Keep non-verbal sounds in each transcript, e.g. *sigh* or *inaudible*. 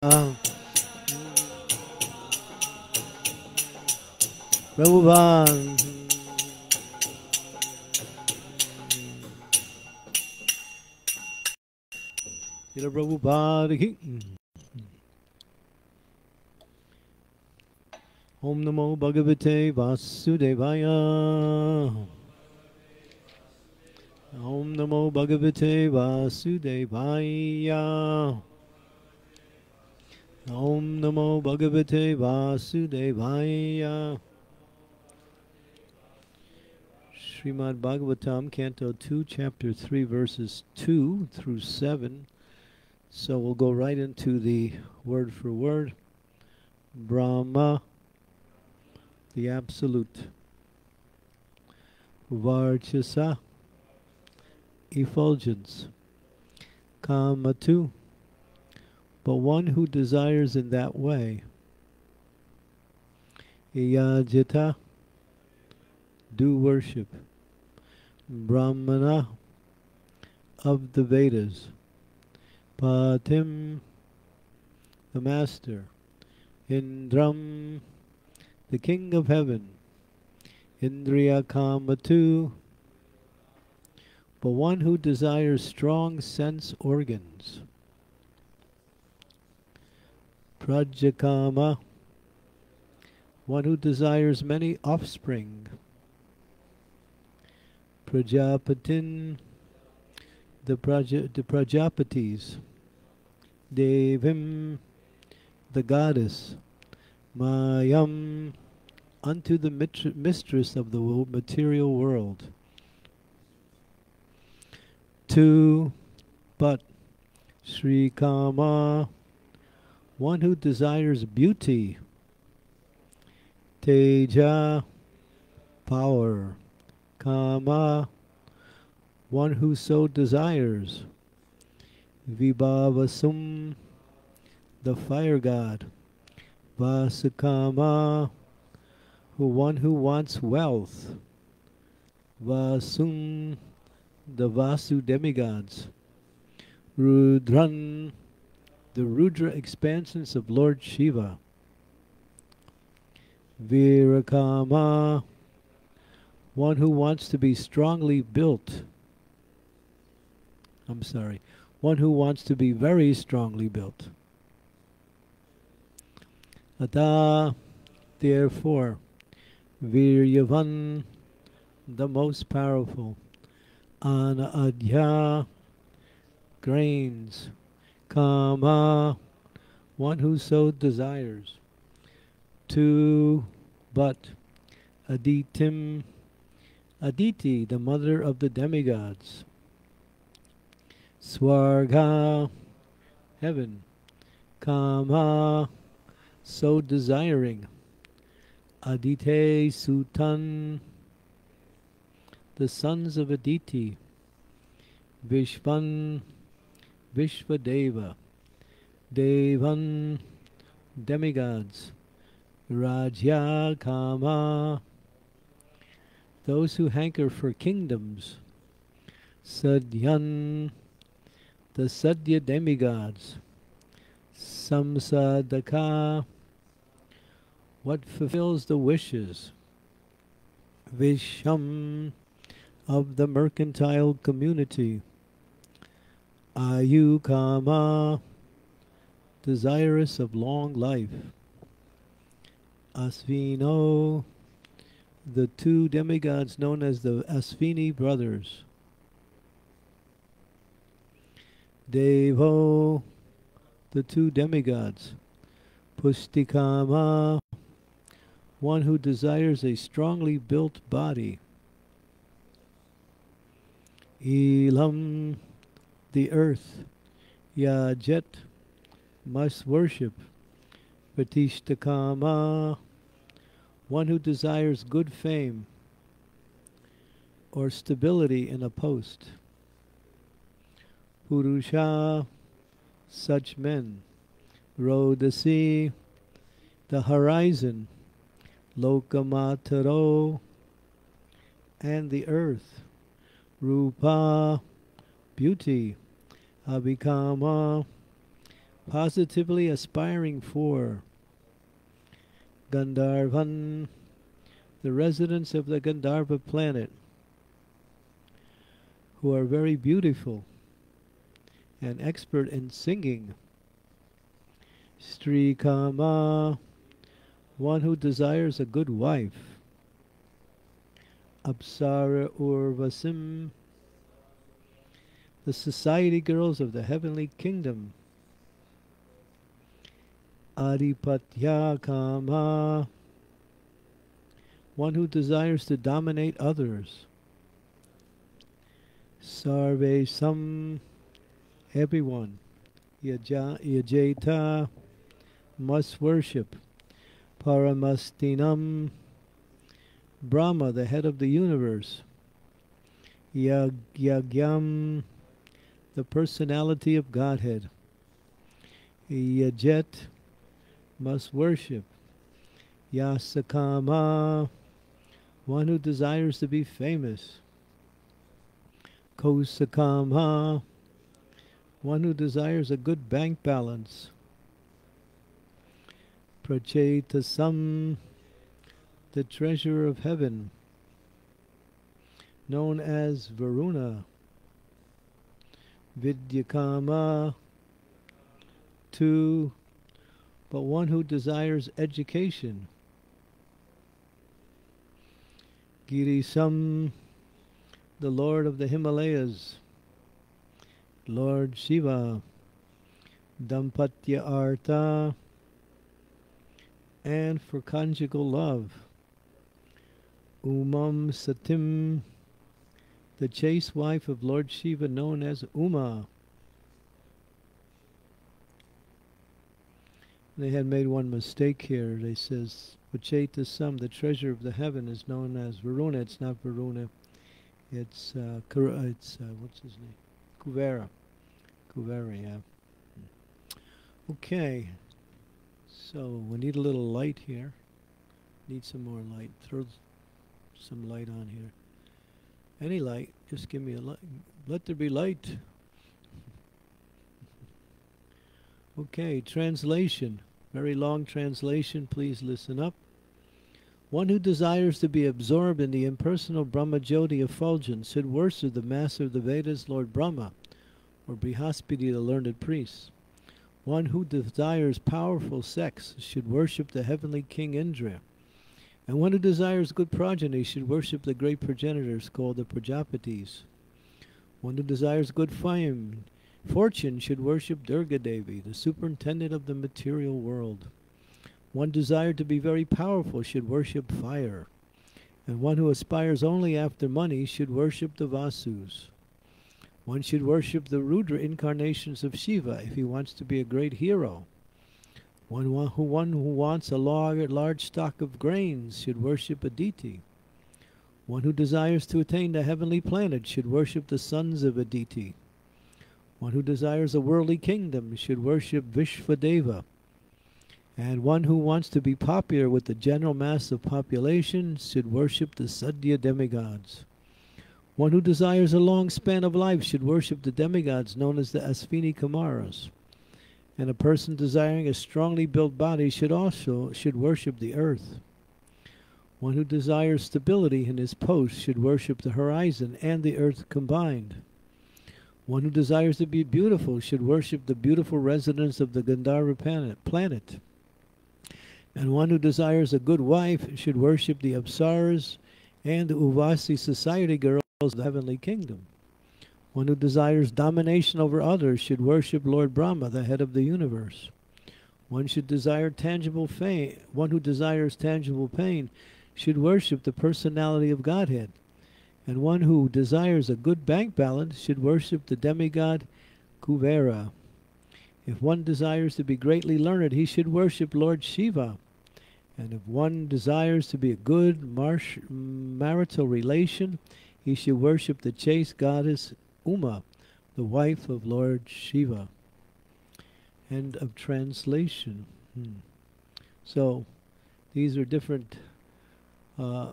Oh. Prabhupada. Srila Prabhupada ki. Om Namo Bhagavate Vasudevaya. Om Namo Bhagavate Vasudevaya. Om Namo Bhagavate Vasudevaya. Srimad Bhagavatam, Canto 2, Chapter 3, verses 2 through 7. So we'll go right into the word for word. Brahma, the Absolute. Varchasa, effulgence. Kamatu, but one who desires in that way. Iyajita, do worship. Brahmana of the Vedas. Patim, the Master. Indram, the King of Heaven. Indriya Kamatu, but one who desires strong sense organs. Prajakama, one who desires many offspring. Prajapatin, the, Praja, the Prajapatis, Devim, the goddess, Mayam, unto the mistress of the material world. Two, but Sri Kama, one who desires beauty. Teja, power. Kama, one who so desires. Vibhavasum, the fire god. Vasukama, who one who wants wealth. Vasum, the Vasu demigods. Rudran, the Rudra expansions of Lord Shiva. Virakama, one who wants to be strongly built. I'm sorry, one who wants to be very strongly built. Ata, therefore, Viryavan, the most powerful, Anadhya, grains, Kama, ah, one who so desires, to, but, Aditim, Aditi, the mother of the demigods. Swarga, heaven. Kama, ah, so desiring. Adite Sutan, the sons of Aditi. Vishvan, Vishvadeva. Devan, demigods. Rajya Kama, those who hanker for kingdoms. Sadhyan, the Sadhya demigods. Samsadaka, what fulfills the wishes. Visham, of the mercantile community. Ayukama, desirous of long life. Asvino, the two demigods known as the Asvini brothers. Devo, the two demigods. Pustikama, one who desires a strongly built body. Elam, the earth. Yajet, must worship. Pratistakama, one who desires good fame or stability in a post. Purusha, such men. Rodasi, the sea, the horizon. Lokamataro, and the earth. Rupa, beauty. Uh, Abhikama, uh, positively aspiring for Gandharvan, the residents of the Gandharva planet, who are very beautiful and expert in singing. Sri Kama, one who desires a good wife. Apsara Urvasim, the society girls of the heavenly kingdom. Adipatya Kama, one who desires to dominate others. Sarve Sam, everyone. Yaja, yajeta, must worship. Paramastinam, Brahma, the head of the universe. Yag, yagyam, the personality of Godhead. Uh, Yajet, must worship. Yasakama, one who desires to be famous. Kosakama, one who desires a good bank balance. Prachetasam, the treasure of heaven, known as Varuna. Vidyakama, two. But one who desires education. Girisam, the Lord of the Himalayas, Lord Shiva, Dampatya Artha, and for conjugal love, Umam Satim, the chaste wife of Lord Shiva known as Uma. They had made one mistake here. They says Vacheta Sum, the treasure of the heaven, is known as Varuna. It's not Varuna. It's uh, it's uh, what's his name? Kuvera. Kuvera, yeah. Okay. So we need a little light here. Need some more light. Throw some light on here. Any light. Just give me a light. Let there be light. Okay, translation. Very long translation, please listen up. One who desires to be absorbed in the impersonal Brahma Jyoti effulgence should worship the master of the Vedas, Lord Brahma, or Brihaspati, the learned priest. One who desires powerful sex should worship the heavenly king Indra. And one who desires good progeny should worship the great progenitors called the Prajapatis. One who desires good fame Fortune should worship Durga Devi, the superintendent of the material world. One desired to be very powerful should worship fire, and one who aspires only after money should worship the Vasus. One should worship the Rudra incarnations of Shiva if he wants to be a great hero. One who, one who wants a large, large stock of grains should worship Aditi. One who desires to attain the heavenly planet should worship the sons of Aditi. One who desires a worldly kingdom should worship Vishvadeva. And one who wants to be popular with the general mass of population should worship the Sadhya demigods. One who desires a long span of life should worship the demigods known as the Asvini Kumaras. And a person desiring a strongly built body should also should worship the earth. One who desires stability in his post should worship the horizon and the earth combined. One who desires to be beautiful should worship the beautiful residents of the Gandharva planet. And one who desires a good wife should worship the Apsaras and the Urvasi society girls of the heavenly kingdom. One who desires domination over others should worship Lord Brahma, the head of the universe. One should desire tangible fame. One who desires tangible pain should worship the personality of Godhead and one who desires a good bank balance should worship the demigod Kuvera. If one desires to be greatly learned, he should worship Lord Shiva. And if one desires to be a good marital relation, he should worship the chaste goddess Uma, the wife of Lord Shiva. End of translation. Hmm. So, these are different uh,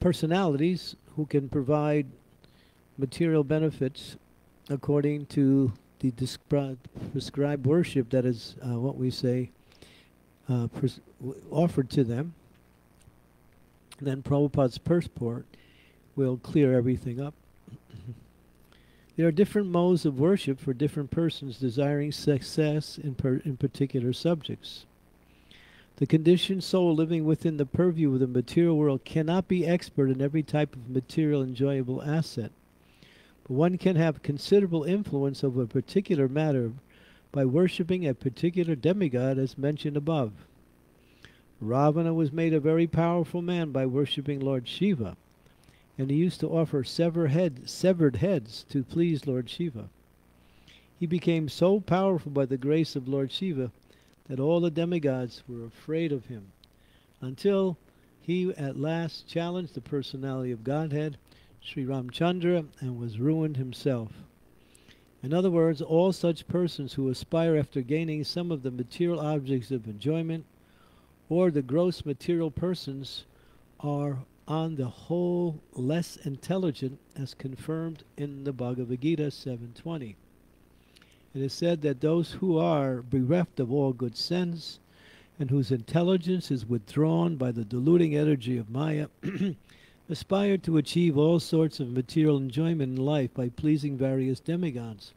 personalities who can provide material benefits according to the prescribed worship that is uh, what we say uh, offered to them, then Prabhupada's purport will clear everything up. There are different modes of worship for different persons desiring success in, per in particular subjects. The conditioned soul living within the purview of the material world cannot be expert in every type of material enjoyable asset. But one can have considerable influence over a particular matter by worshipping a particular demigod as mentioned above. Ravana was made a very powerful man by worshipping Lord Shiva, and he used to offer sever head, severed heads to please Lord Shiva. He became so powerful by the grace of Lord Shiva that all the demigods were afraid of him, until he at last challenged the personality of Godhead, Sri Ramchandra, and was ruined himself. In other words, all such persons who aspire after gaining some of the material objects of enjoyment or the gross material persons are on the whole less intelligent as confirmed in the Bhagavad Gita 720. It is said that those who are bereft of all good sense and whose intelligence is withdrawn by the diluting energy of Maya *clears throat* aspire to achieve all sorts of material enjoyment in life by pleasing various demigods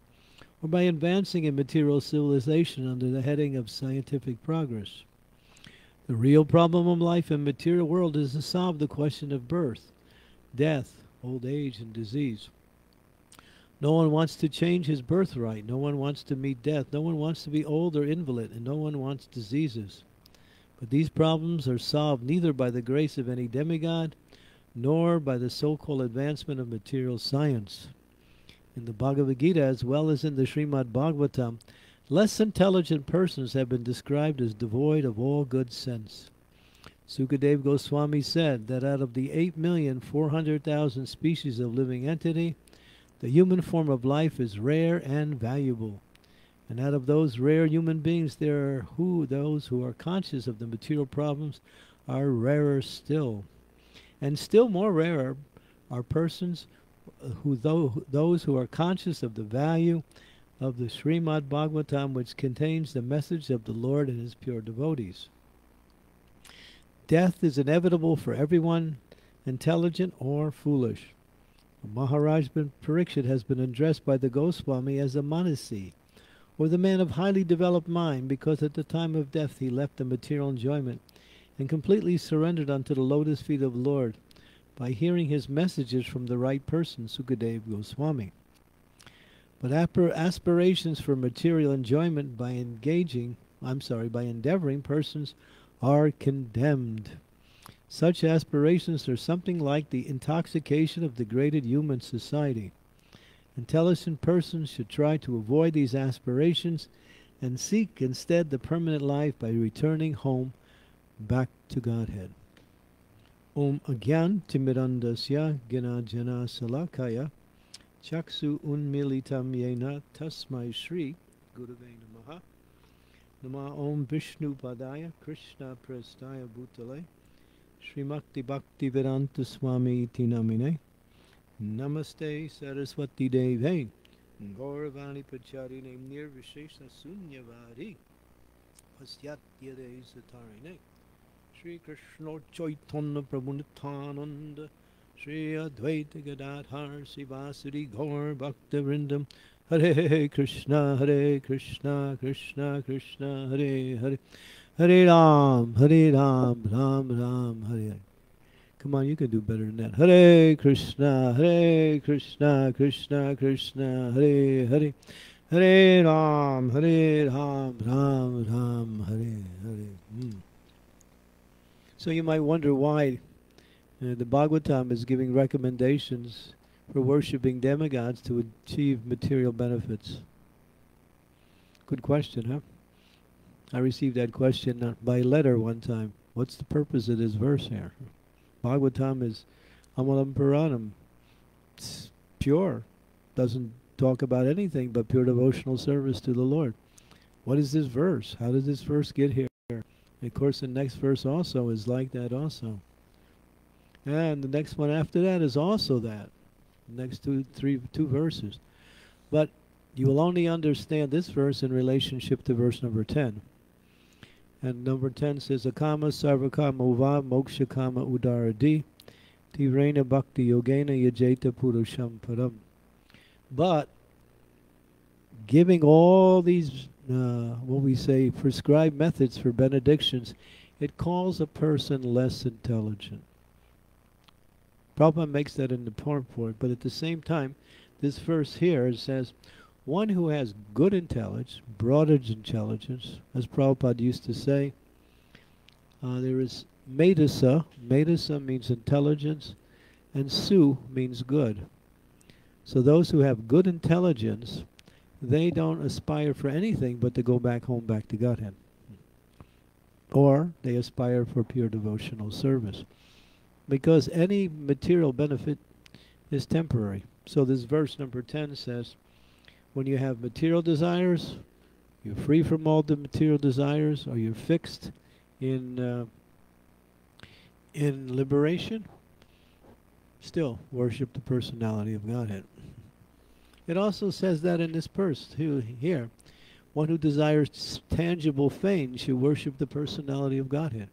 or by advancing in material civilization under the heading of scientific progress. The real problem of life in material world is to solve the question of birth, death, old age, and disease. No one wants to change his birthright. No one wants to meet death. No one wants to be old or invalid, and no one wants diseases. But these problems are solved neither by the grace of any demigod nor by the so called advancement of material science. In the Bhagavad Gita, as well as in the Srimad Bhagavatam, less intelligent persons have been described as devoid of all good sense. Sukadev Goswami said that out of the 8,400,000 species of living entity, the human form of life is rare and valuable. And out of those rare human beings, there are who those who are conscious of the material problems are rarer still. And still more rarer are persons who though, those who are conscious of the value of the Srimad Bhagavatam, which contains the message of the Lord and his pure devotees. Death is inevitable for everyone, intelligent or foolish. Maharaj Parikshit has been addressed by the Goswami as a Manasvi, or the man of highly developed mind, because at the time of death he left the material enjoyment and completely surrendered unto the lotus feet of the Lord by hearing his messages from the right person, Sukadev Goswami. But aspirations for material enjoyment by engaging, I'm sorry, by endeavoring persons are condemned. Such aspirations are something like the intoxication of degraded human society. Intelligent persons should try to avoid these aspirations and seek instead the permanent life by returning home back to Godhead. Om Agyan Timirandasya Gina Jana Salakaya Chaksu Unmilitam Yena Tasmai Shri Gurave Namaha Nama Om Vishnu Padaya Krishna Prestaya Bhutale. Srimakti Bhakti Vedanta Swami Tinamine Namaste Saraswati Deve. Gauravani Pacharine Nirvishesha Sunyavadi. Pasyatya Satarine. Shri Krishna Chaitanya Prabhu Shri Advaita Gadadhar Sivasuri Gaur Bhakta Vrindam Hare Krishna Hare Krishna Krishna Krishna Hare Hare Hare Ram, Hare Ram, Ram Ram, Hare. Come on, you can do better than that. Hare Krishna, Hare Krishna, Krishna Krishna, Hare Hare. Hare Ram, Hare Ram, Ram Ram, Hare Hare. Mm. So you might wonder why uh, the Bhagavatam is giving recommendations for worshipping demigods to achieve material benefits. Good question, huh? I received that question by letter one time. What's the purpose of this verse here? Bhagavatam is Amalam Puranam. It's pure. Doesn't talk about anything but pure devotional service to the Lord. What is this verse? How did this verse get here? Of course, the next verse also is like that also. And the next one after that is also that. The next two, three, two verses. But you will only understand this verse in relationship to verse number 10. And number 10 says, Akama sarvakama uva moksha kama udaradi tivrena bhakti yogena yajeta purusham param. But giving all these, uh, what we say, prescribed methods for benedictions, it calls a person less intelligent. Prabhupada makes that in the purport, but at the same time, this verse here says, one who has good intelligence, broad intelligence, as Prabhupada used to say, uh, there is Medasa. Medasa means intelligence, and Su means good. So those who have good intelligence, they don't aspire for anything but to go back home, back to Godhead. Or they aspire for pure devotional service. Because any material benefit is temporary. So this verse number 10 says, when you have material desires, you're free from all the material desires, or you're fixed in uh, in liberation, still worship the personality of Godhead. It also says that in this verse too, here. One who desires tangible fame should worship the personality of Godhead.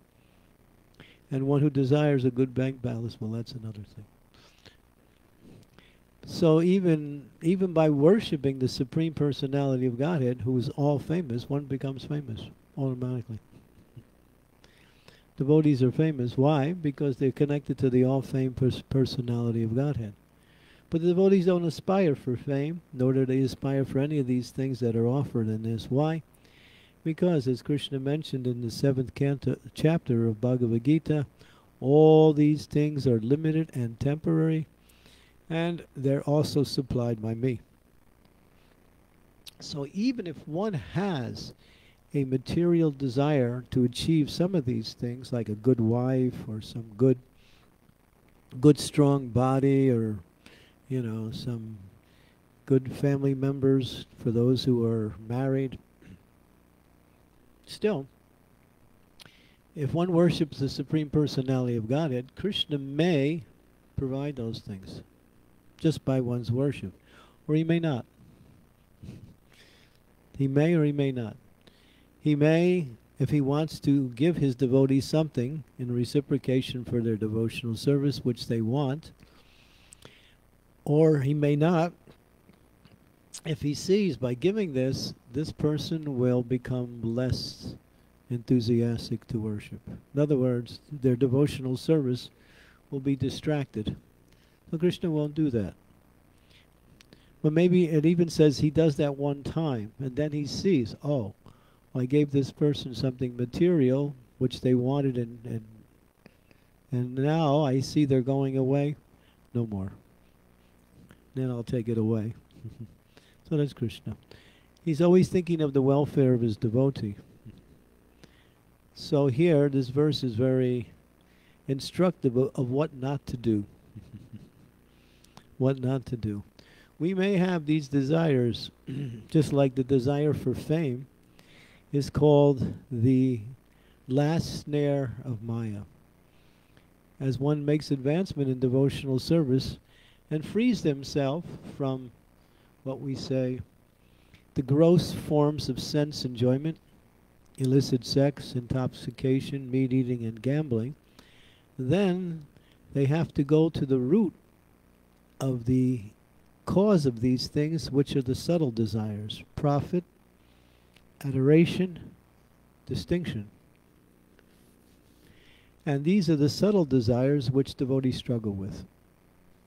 And one who desires a good bank balance, well, that's another thing. So even even by worshiping the supreme personality of Godhead, who is all famous, one becomes famous automatically. Devotees are famous. Why? Because they're connected to the all famed pers personality of Godhead. But the devotees don't aspire for fame, nor do they aspire for any of these things that are offered in this. Why? Because, as Krishna mentioned in the seventh chapter of Bhagavad Gita, all these things are limited and temporary and they're also supplied by me. So even if one has a material desire to achieve some of these things, like a good wife or some good, good strong body, or you know some good family members for those who are married, still, if one worships the Supreme Personality of Godhead, Krishna may provide those things just by one's worship. Or he may not. He may or he may not. He may, if he wants to give his devotees something in reciprocation for their devotional service, which they want, or he may not, if he sees by giving this, this person will become less enthusiastic to worship. In other words, their devotional service will be distracted. Well, Krishna won't do that. But maybe it even says he does that one time, and then he sees, oh, I gave this person something material which they wanted, and and and now I see they're going away. No more. Then I'll take it away. *laughs* so that's Krishna. He's always thinking of the welfare of his devotee. So here, this verse is very instructive of, of what not to do what not to do. We may have these desires, *clears throat* just like the desire for fame is called the last snare of Maya. As one makes advancement in devotional service and frees himself from what we say the gross forms of sense enjoyment, illicit sex, intoxication, meat eating, and gambling, then they have to go to the root of the cause of these things, which are the subtle desires profit, adoration, distinction. And these are the subtle desires which devotees struggle with.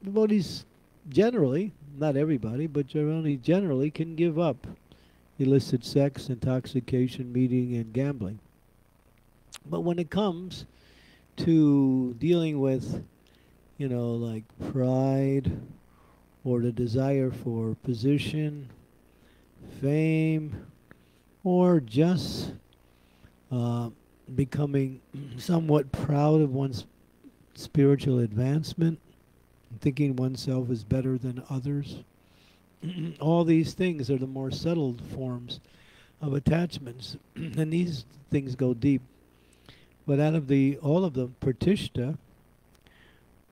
Devotees generally, not everybody, but generally, generally can give up illicit sex, intoxication, meeting, and gambling. But when it comes to dealing with you know, like pride or the desire for position, fame, or just uh, becoming *clears throat* somewhat proud of one's spiritual advancement, thinking oneself is better than others. *clears throat* All these things are the more subtle forms of attachments, *clears throat* and these things go deep. But out of the all of them, pratishta,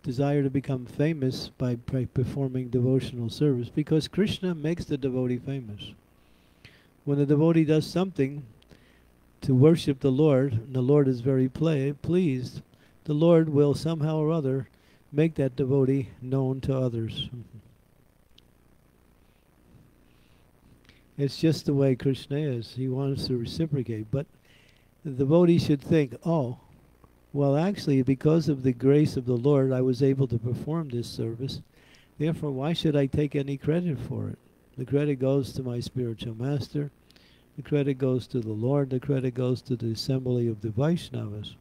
desire to become famous by, by performing devotional service because Krishna makes the devotee famous. When the devotee does something to worship the Lord, and the Lord is very play, pleased, the Lord will somehow or other make that devotee known to others. It's just the way Krishna is. He wants to reciprocate. But the devotee should think, oh, well, actually, because of the grace of the Lord, I was able to perform this service. Therefore, why should I take any credit for it? The credit goes to my spiritual master. The credit goes to the Lord. The credit goes to the assembly of the Vaishnavas.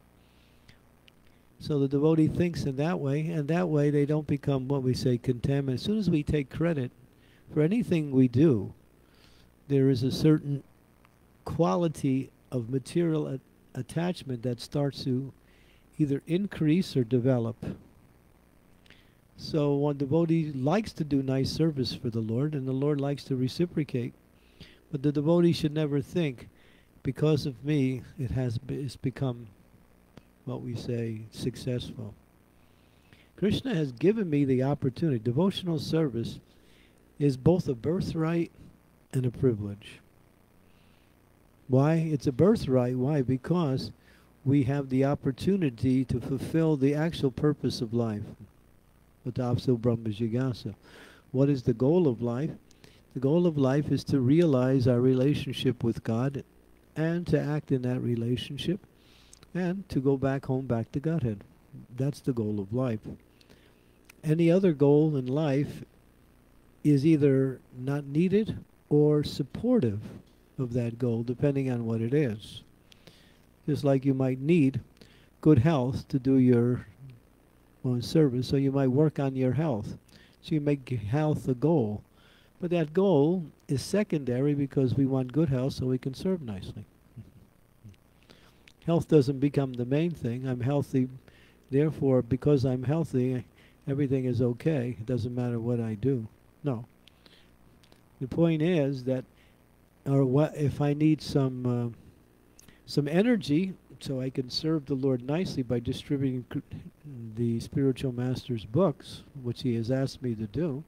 So the devotee thinks in that way, and that way they don't become what we say contaminated. As soon as we take credit for anything we do, there is a certain quality of material attachment that starts to either increase or develop. So one devotee likes to do nice service for the Lord, and the Lord likes to reciprocate. But the devotee should never think, because of me, it has it's become what we say successful. Krishna has given me the opportunity. Devotional service is both a birthright and a privilege. Why? It's a birthright. Why? Because we have the opportunity to fulfill the actual purpose of life. Vatapso Brahma. What is the goal of life? The goal of life is to realize our relationship with God and to act in that relationship and to go back home, back to Godhead. That's the goal of life. Any other goal in life is either not needed or supportive of that goal, depending on what it is. Just like you might need good health to do your own service, so you might work on your health. So you make health a goal. But that goal is secondary because we want good health so we can serve nicely. Health doesn't become the main thing. I'm healthy, therefore, because I'm healthy, everything is okay. It doesn't matter what I do. No. The point is that, or what if I need some uh, some energy so I can serve the Lord nicely by distributing the spiritual master's books, which he has asked me to do,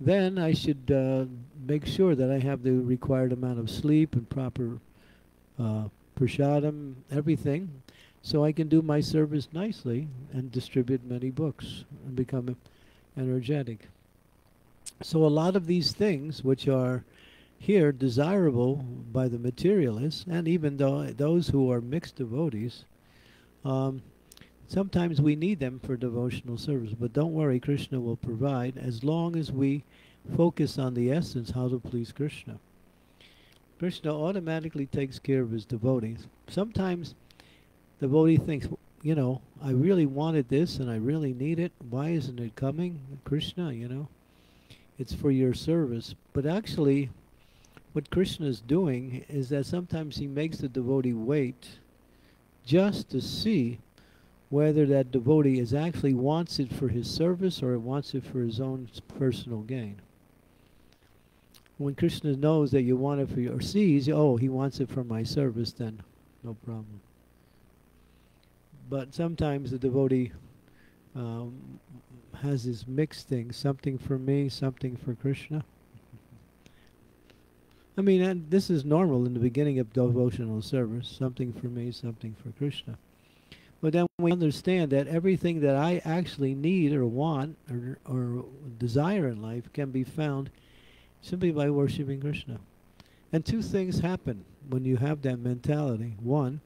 then I should uh, make sure that I have the required amount of sleep and proper uh, prashadam, everything, so I can do my service nicely and distribute many books and become energetic. So a lot of these things, which are here desirable by the materialists, and even though those who are mixed devotees, um, sometimes we need them for devotional service. But don't worry, Krishna will provide as long as we focus on the essence, how to please Krishna. Krishna automatically takes care of his devotees. Sometimes the devotee thinks, you know, I really wanted this and I really need it. Why isn't it coming? Krishna, you know, it's for your service. But actually, what Krishna is doing is that sometimes he makes the devotee wait just to see whether that devotee is actually wants it for his service or wants it for his own personal gain. When Krishna knows that you want it for your, or sees, oh, he wants it for my service, then no problem. But sometimes the devotee um, has this mixed thing, something for me, something for Krishna. I mean, this is normal in the beginning of devotional service. Something for me, something for Krishna. But then we understand that everything that I actually need or want or, or desire in life can be found simply by worshiping Krishna. And two things happen when you have that mentality. One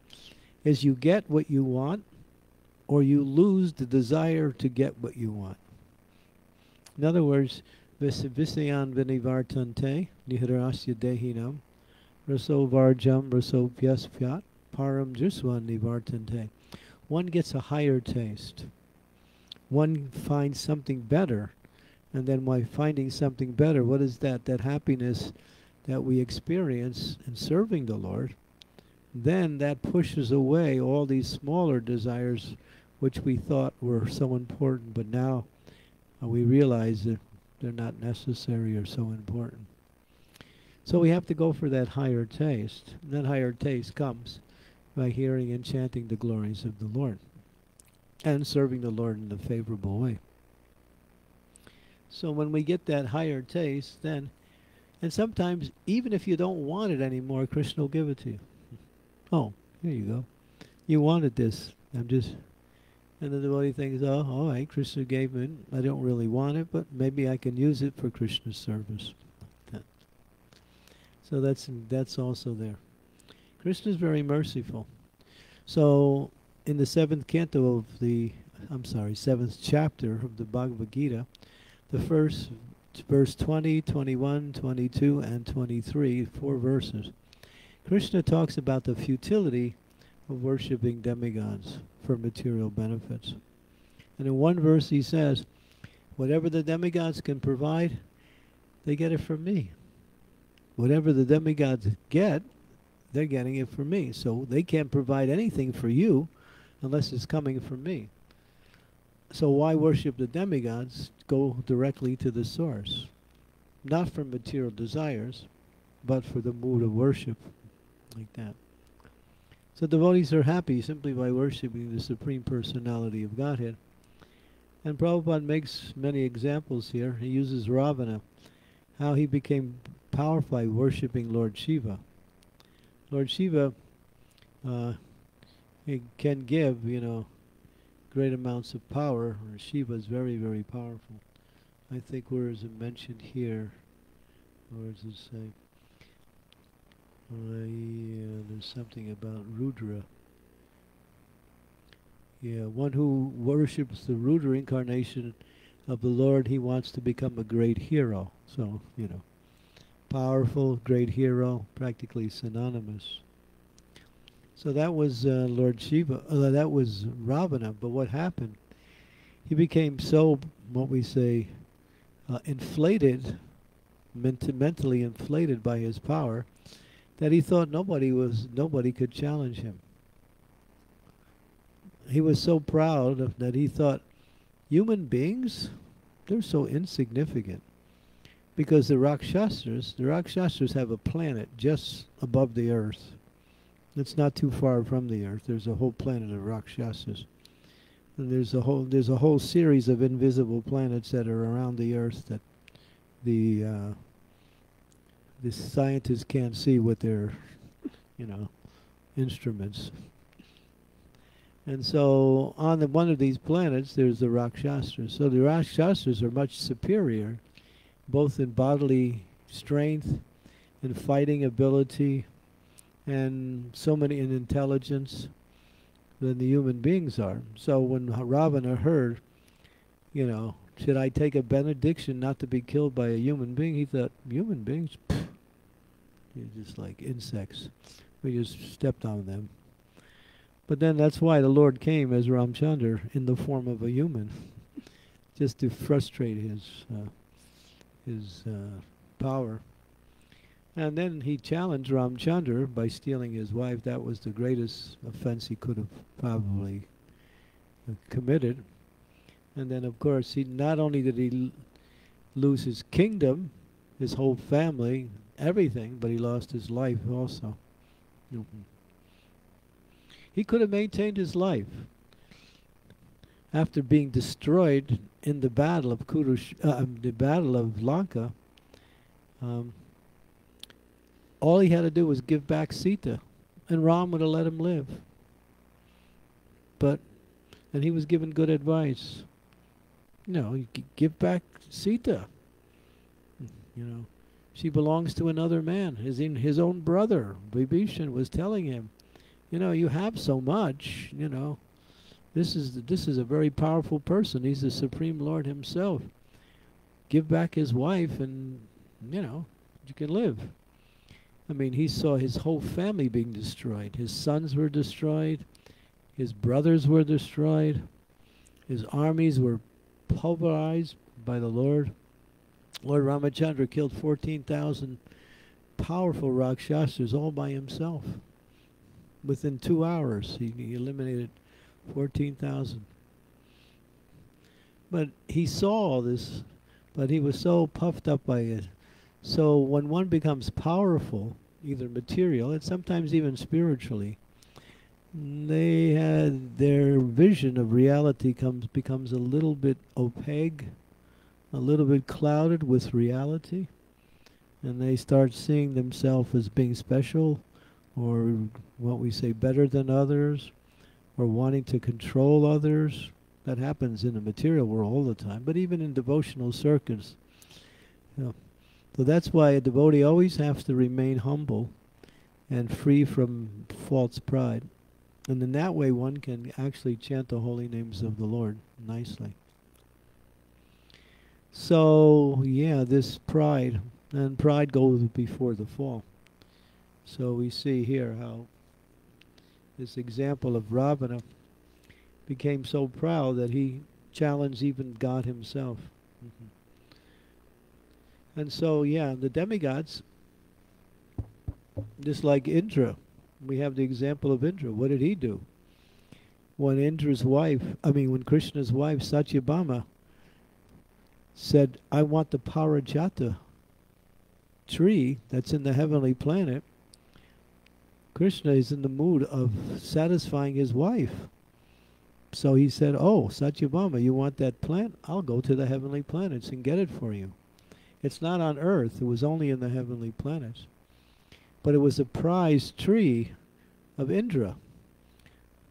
is you get what you want or you lose the desire to get what you want. In other words, Visayan vinivartante nihrasya dehinam raso varjam raso param juswan nivartante. One gets a higher taste. One finds something better. And then by finding something better, what is that? That happiness that we experience in serving the Lord. Then that pushes away all these smaller desires which we thought were so important, but now uh, we realize that they're not necessary or so important. So we have to go for that higher taste. And that higher taste comes by hearing and chanting the glories of the Lord. and serving the Lord in a favorable way. So when we get that higher taste, then, and sometimes even if you don't want it anymore, Krishna will give it to you. Oh, here you go. You wanted this. I'm just, and then the devotee thinks, oh, all right, Krishna gave it. I don't really want it, but maybe I can use it for Krishna's service. So that's that's also there. Krishna is very merciful. So in the seventh canto of the, I'm sorry, seventh chapter of the Bhagavad Gita, the first verse 20, 21, 22, and 23, four verses, Krishna talks about the futility of worshipping demigods for material benefits. And in one verse he says, whatever the demigods can provide, they get it from me. Whatever the demigods get, they're getting it from me. So they can't provide anything for you unless it's coming from me. So why worship the demigods? Go directly to the source. Not for material desires, but for the mood of worship, like that. So devotees are happy simply by worshipping the Supreme Personality of Godhead. And Prabhupada makes many examples here. He uses Ravana, how he became powerful by worshipping Lord Shiva. Lord Shiva uh, can give, you know, great amounts of power. Shiva is very, very powerful. I think where is it mentioned here? Where does it say? Uh, there's something about Rudra. Yeah, one who worships the Rudra incarnation of the Lord, he wants to become a great hero. So, you know, powerful, great hero, practically synonymous. So that was uh, Lord Shiva. Uh, that was Ravana. But what happened? He became so, what we say, uh, inflated, ment mentally inflated by his power, that he thought nobody was nobody could challenge him. He was so proud of, that he thought human beings, they're so insignificant. Because the Rakshasas, the Rakshasas have a planet just above the earth it's not too far from the Earth. There's a whole planet of Rakshasas. And there's a whole there's a whole series of invisible planets that are around the Earth that the uh, the scientists can't see with their, you know, instruments. And so on the, one of these planets, there's the Rakshasas. So the Rakshasas are much superior, both in bodily strength, and fighting ability, and so many in intelligence than the human beings are. So when Ravana heard, you know, should I take a benediction not to be killed by a human being? He thought, human beings? You're just like insects. We just stepped on them. But then that's why the Lord came as Ramchandra in the form of a human, *laughs* just to frustrate his uh, his uh, power. And then he challenged Ramchandra by stealing his wife. That was the greatest offense he could have probably committed. And then, of course, he not only did he lose his kingdom, his whole family, everything, but he lost his life also. Mm -hmm. He could have maintained his life after being destroyed in the battle of Kurush, uh, the battle of Lanka. Um, all he had to do was give back Sita, and Ram would have let him live. But, and he was given good advice. No, you give back Sita. You know, she belongs to another man. His in his own brother, Vibhishan, was telling him, you know, you have so much. You know, this is this is a very powerful person. He's the supreme Lord himself. Give back his wife, and you know, you can live. I mean, he saw his whole family being destroyed. His sons were destroyed. His brothers were destroyed. His armies were pulverized by the Lord. Lord Ramachandra killed 14,000 powerful Rakshasas all by himself. Within two hours, he, he eliminated 14,000. But he saw all this, but he was so puffed up by it so when one becomes powerful, either material and sometimes even spiritually, they had their vision of reality comes becomes a little bit opaque, a little bit clouded with reality, and they start seeing themselves as being special, or what we say better than others, or wanting to control others. That happens in the material world all the time, but even in devotional circles. You know, so that's why a devotee always has to remain humble and free from false pride. And in that way one can actually chant the holy names of the Lord nicely. So, yeah, this pride, and pride goes before the fall. So we see here how this example of Ravana became so proud that he challenged even God himself. And so, yeah, the demigods, just like Indra, we have the example of Indra. What did he do? When Indra's wife, I mean, when Krishna's wife, Satyabhama, said, I want the Parijata tree that's in the heavenly planet, Krishna is in the mood of satisfying his wife. So he said, Oh, Satyabhama, you want that plant? I'll go to the heavenly planets and get it for you. It's not on earth, it was only in the heavenly planets but it was a prized tree of Indra.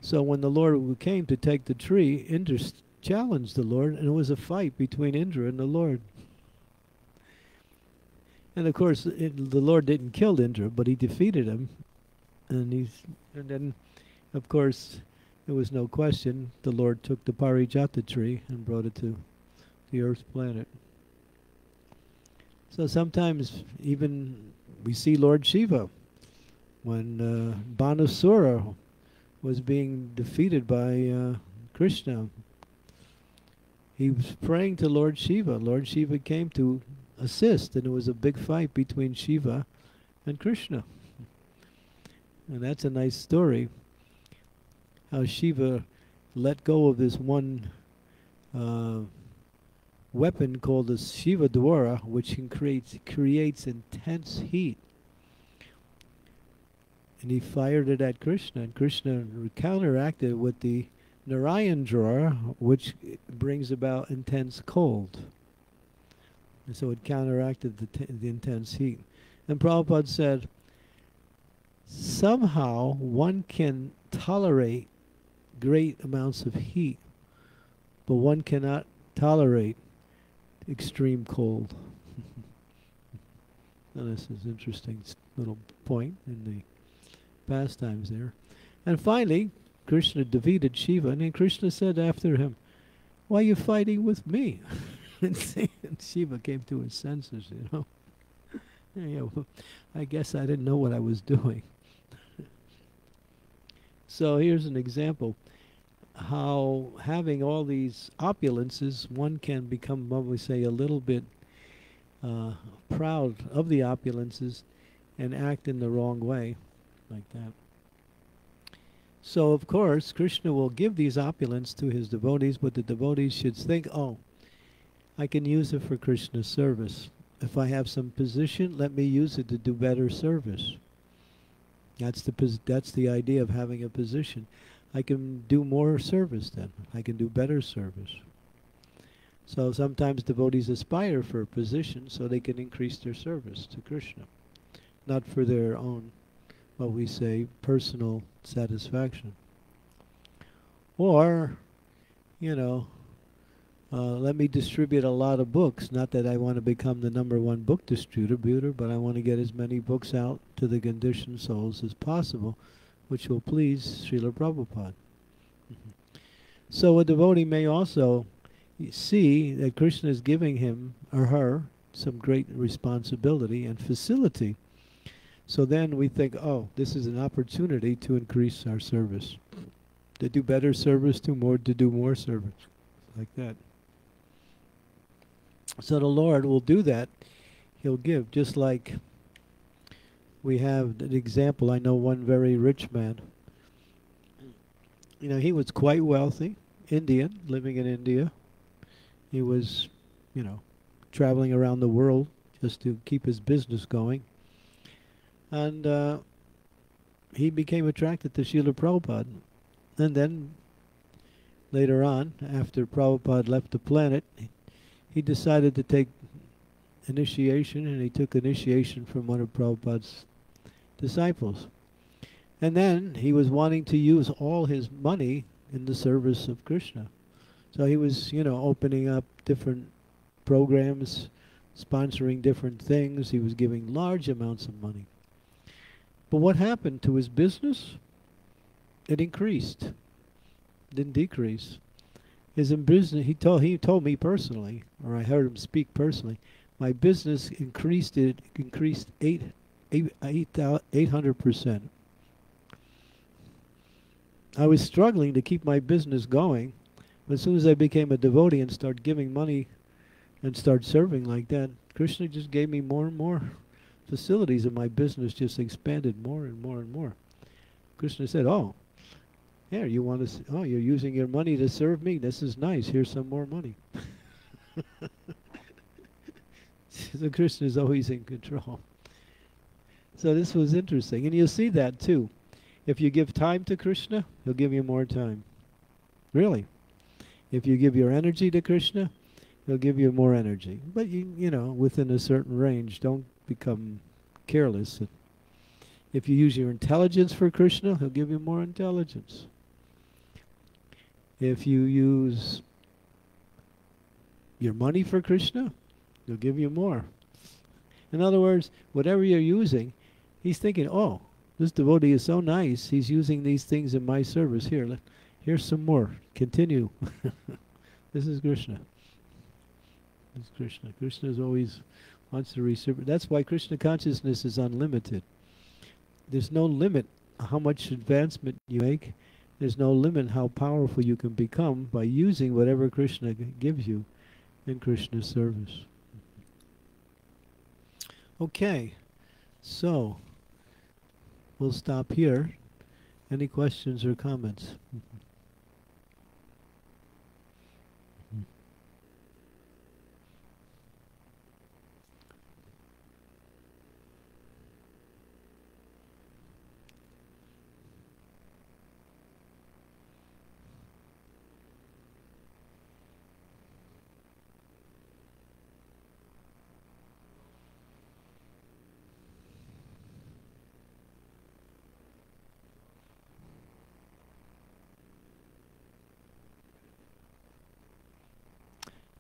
So when the Lord came to take the tree, Indra challenged the Lord, and it was a fight between Indra and the Lord. And of course, it, the Lord didn't kill Indra, but he defeated him. And he's, and then, of course, there was no question. The Lord took the Parijata tree and brought it to the Earth planet. So sometimes even we see Lord Shiva when uh, Banasura was being defeated by uh, Krishna. He was praying to Lord Shiva. Lord Shiva came to assist, and it was a big fight between Shiva and Krishna. And that's a nice story. How Shiva let go of this one uh, weapon called the Shiva Jvara, which creates, creates intense heat. And he fired it at Krishna, and Krishna counteracted with the Narayan Jvara, which brings about intense cold. And so it counteracted the, the intense heat. And Prabhupada said, somehow one can tolerate great amounts of heat, but one cannot tolerate extreme cold. *laughs* now this is interesting little point in the pastimes there. And finally, Krishna defeated Shiva, and then Krishna said after him, Why are you fighting with me? *laughs* *laughs* and Shiva came to his senses, you know. yeah, well, I guess I didn't know what I was doing. so here's an example how having all these opulences, one can become, what we say, a little bit uh, proud of the opulences and act in the wrong way, like that. So, of course, Krishna will give these opulence to his devotees, but the devotees should think, oh, I can use it for Krishna's service. If I have some position, let me use it to do better service. That's the that's the idea of having a position. I can do more service then. I can do better service. So sometimes devotees aspire for a position so they can increase their service to Krishna, not for their own, what we say, personal satisfaction. Or, you know, uh, let me distribute a lot of books. Not that I want to become the number one book distributor, but I want to get as many books out to the conditioned souls as possible which will please Srila Prabhupada. So a devotee may also see that Krishna is giving him or her some great responsibility and facility. So then we think, oh, this is an opportunity to increase our service, to do better service, to more, to do more service, like that. So the Lord will do that. He'll give, just like we have an example. I know one very rich man. You know, he was quite wealthy, Indian, living in India. He was, you know, traveling around the world just to keep his business going. And uh, he became attracted to Srila Prabhupada. And then later on, after Prabhupada left the planet, he decided to take initiation and he took initiation from one of Prabhupada's disciples. And then he was wanting to use all his money in the service of Krishna. So he was, you know, opening up different programs, sponsoring different things. He was giving large amounts of money. But what happened to his business? It increased, didn't decrease. His business, he told he told me personally, or I heard him speak personally. My business increased it increased eight eight eight hundred percent. I was struggling to keep my business going, but as soon as I became a devotee and started giving money and started serving like that, Krishna just gave me more and more facilities and my business just expanded more and more and more. Krishna said, oh, here, you want to, oh, you're using your money to serve me. This is nice. Here's some more money. *laughs* so Krishna is always in control. So this was interesting. And you'll see that too. If you give time to Krishna, he'll give you more time. Really. If you give your energy to Krishna, he'll give you more energy. But you you know, within a certain range, don't become careless. If you use your intelligence for Krishna, he'll give you more intelligence. If you use your money for Krishna, he'll give you more. In other words, whatever you're using, he's thinking, oh, this devotee is so nice. He's using these things in my service. Here, here's some more. Continue. *laughs* this is Krishna. This is Krishna. Krishna is always wants to receive. That's why Krishna consciousness is unlimited. There's no limit how much advancement you make. There's no limit how powerful you can become by using whatever Krishna gives you in Krishna's service. Okay, so we'll stop here. Any questions or comments?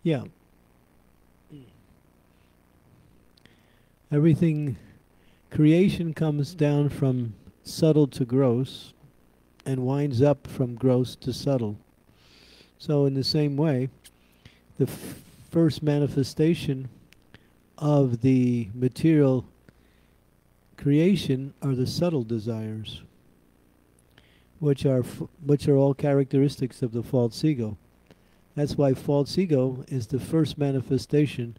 Yeah. Everything, creation comes down from subtle to gross and winds up from gross to subtle. So, in the same way, the first manifestation of the material creation are the subtle desires, which are which are all characteristics of the false ego. That's why false ego is the first manifestation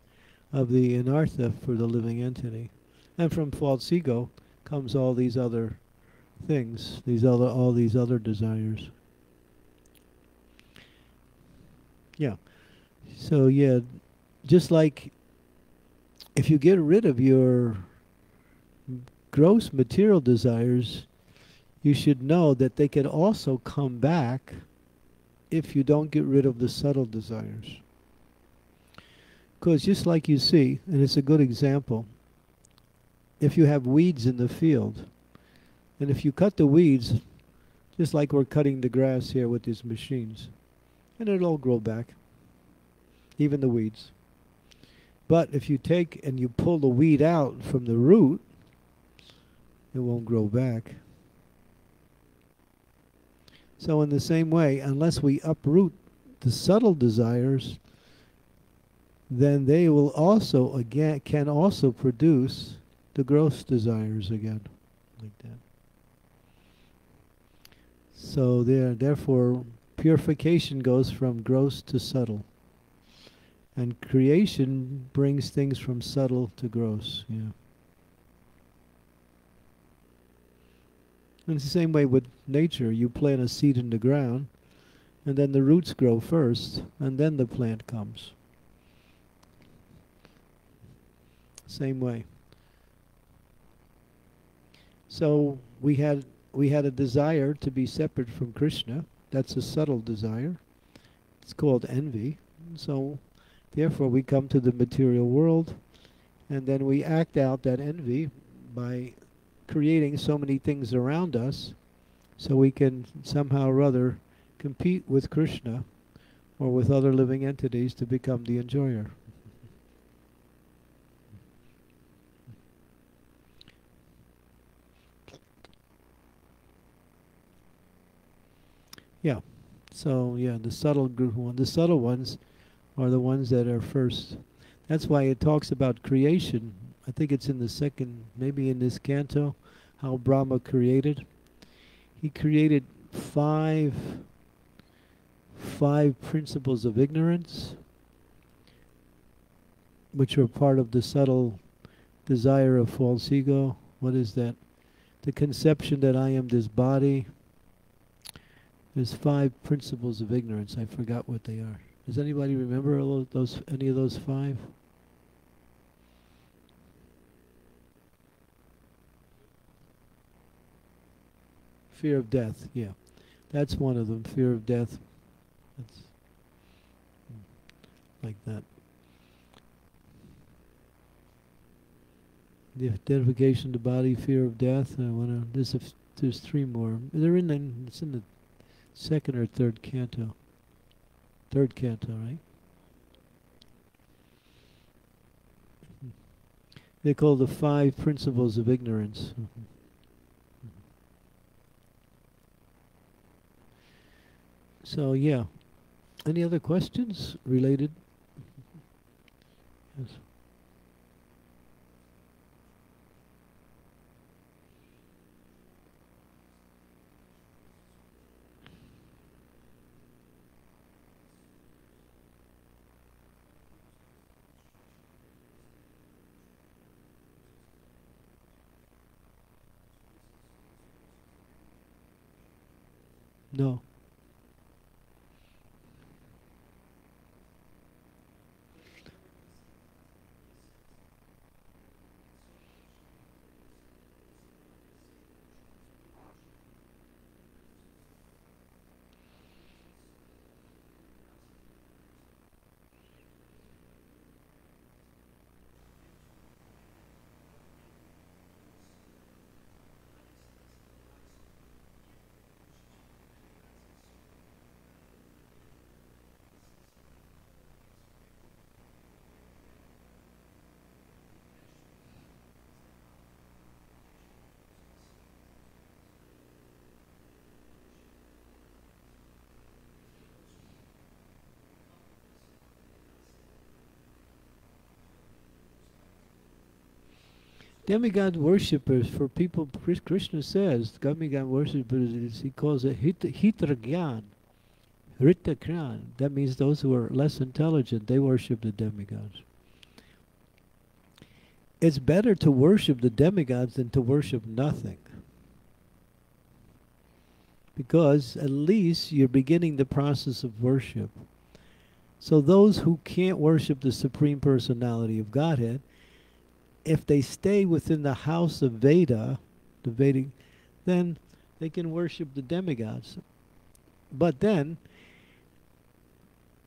of the anartha for the living entity. And from false ego comes all these other things, these other all these other desires. Yeah. So yeah, just like if you get rid of your gross material desires, you should know that they can also come back if you don't get rid of the subtle desires. Because just like you see, and it's a good example, if you have weeds in the field, and if you cut the weeds, just like we're cutting the grass here with these machines, and it'll all grow back, even the weeds. But if you take and you pull the weed out from the root, it won't grow back. So in the same way, unless we uproot the subtle desires, then they will also again can also produce the gross desires again, like that. So there, therefore, purification goes from gross to subtle, and creation brings things from subtle to gross. Yeah. And it's the same way with nature. You plant a seed in the ground, and then the roots grow first, and then the plant comes. Same way. So we had we had a desire to be separate from Krishna. That's a subtle desire. It's called envy. So, therefore, we come to the material world, and then we act out that envy by creating so many things around us so we can somehow or other compete with Krishna or with other living entities to become the enjoyer. Yeah. So yeah, the subtle group one, the subtle ones are the ones that are first. That's why it talks about creation. I think it's in the second, maybe in this canto, how Brahma created. He created five five principles of ignorance, which are part of the subtle desire of false ego. What is that? The conception that I am this body. There's five principles of ignorance. I forgot what they are. Does anybody remember those any of those five? Fear of death, yeah. That's one of them, fear of death. That's hmm, like that. The identification of the body, fear of death. I want to. There's there's three more. They're in the. It's in the second or third canto. Third canto, right? Hmm. They're called the five principles of ignorance. Mm-hmm. So yeah, any other questions related? Yes. No. Demigod worshippers, for people, Krishna says, demigod worshippers, he calls it hit, hitragyan, ritakran. That means those who are less intelligent, they worship the demigods. It's better to worship the demigods than to worship nothing. Because at least you're beginning the process of worship. So those who can't worship the Supreme Personality of Godhead, if they stay within the house of Veda, the Vedic, then they can worship the demigods. But then,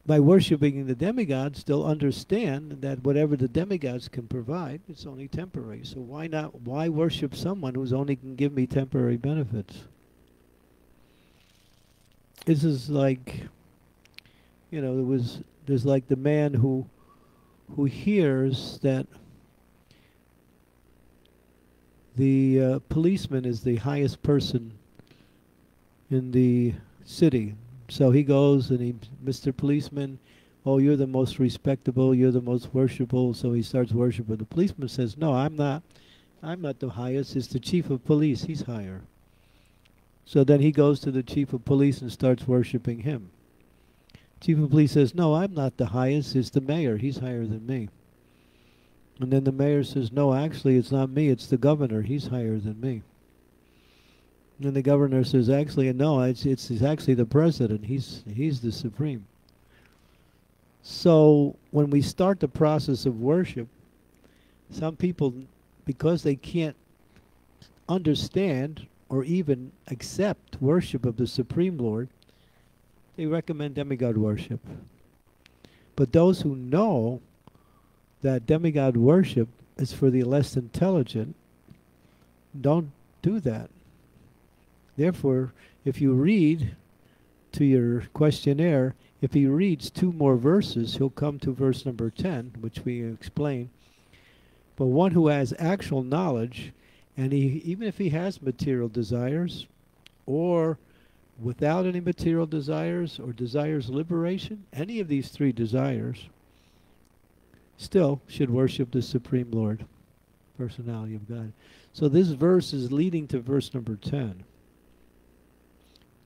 by worshiping the demigods, they'll understand that whatever the demigods can provide, it's only temporary. So why not? Why worship someone who's only can give me temporary benefits? This is like, you know, there was there's like the man who who hears that the uh, policeman is the highest person in the city. So he goes and he, Mr. Policeman, oh, you're the most respectable, you're the most worshipful. So he starts worshiping. The policeman says, no, I'm not. I'm not the highest. It's the chief of police. He's higher. So then he goes to the chief of police and starts worshiping him. Chief of police says, no, I'm not the highest. It's the mayor. He's higher than me. And then the mayor says, no, actually, it's not me, it's the governor. He's higher than me. And the governor says, actually, no, it's, it's, it's actually the president. He's, he's the supreme. So when we start the process of worship, some people, because they can't understand or even accept worship of the Supreme Lord, they recommend demigod worship. But those who know that demigod worship is for the less intelligent don't do that. Therefore, if you read to your questionnaire, if he reads two more verses, he'll come to verse number 10, which we explain. But one who has actual knowledge, and he, even if he has material desires, or without any material desires, or desires liberation, any of these three desires, still should worship the Supreme Lord, personality of God. So this verse is leading to verse number 10.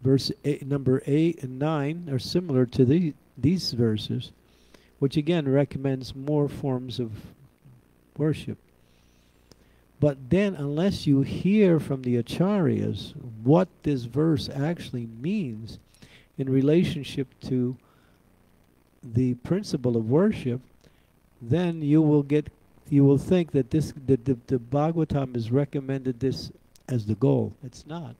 Verse eight, number 8 and 9 are similar to the, these verses, which again recommends more forms of worship. But then, unless you hear from the acharyas what this verse actually means in relationship to the principle of worship, then you will get you will think that this that the, the Bhagavatam has recommended this as the goal. It's not.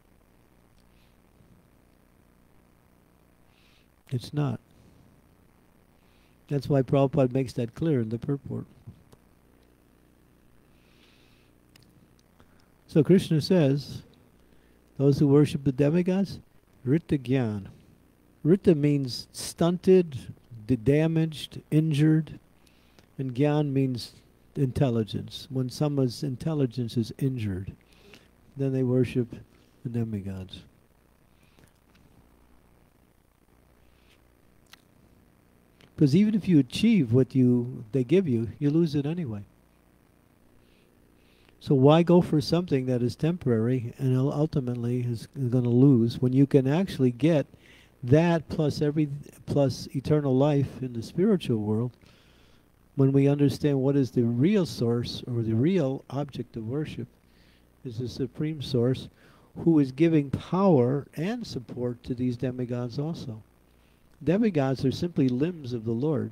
It's not. That's why Prabhupada makes that clear in the purport. So Krishna says, those who worship the demigods, Rita Gyan. Rita means stunted, damaged, injured, and Gyan means intelligence. When someone's intelligence is injured, then they worship the demigods. Because even if you achieve what you they give you, you lose it anyway. So why go for something that is temporary and ultimately is going to lose when you can actually get that plus every plus eternal life in the spiritual world when we understand what is the real source or the real object of worship is the supreme source who is giving power and support to these demigods also. Demigods are simply limbs of the Lord.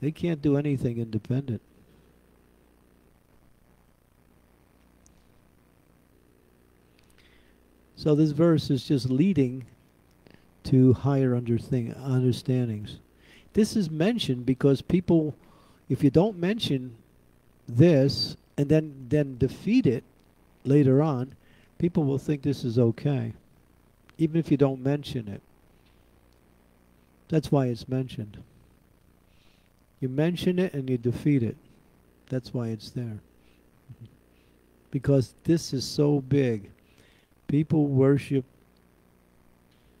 They can't do anything independent. So this verse is just leading to higher understandings. This is mentioned because people, if you don't mention this and then then defeat it later on, people will think this is okay, even if you don't mention it. That's why it's mentioned. You mention it and you defeat it. That's why it's there. Because this is so big. People worship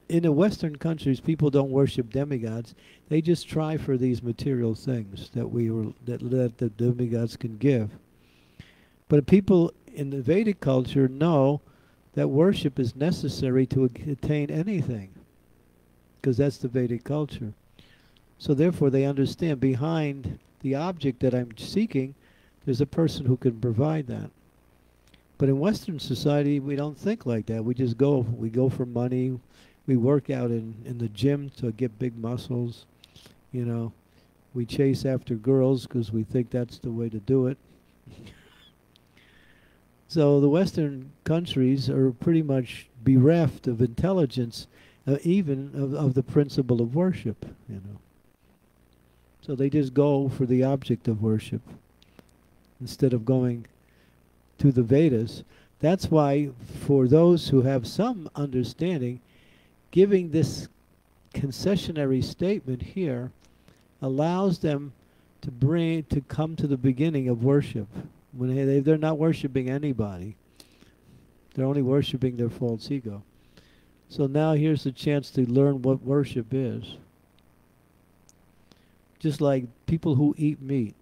in the Western countries, people don't worship demigods. They just try for these material things that we were that, that the demigods can give. But people in the Vedic culture know that worship is necessary to attain anything because that's the Vedic culture. So therefore they understand behind the object that I'm seeking, there's a person who can provide that. But in Western society, we don't think like that. We just go, we go for money. We work out in, in the gym to get big muscles. You know, we chase after girls because we think that's the way to do it. *laughs* so the Western countries are pretty much bereft of intelligence uh, even of, of the principle of worship, you know. So they just go for the object of worship instead of going to the Vedas. That's why for those who have some understanding, giving this concessionary statement here allows them to bring to come to the beginning of worship when they, they're not worshiping anybody they're only worshiping their false ego so now here's the chance to learn what worship is. Just like people who eat meat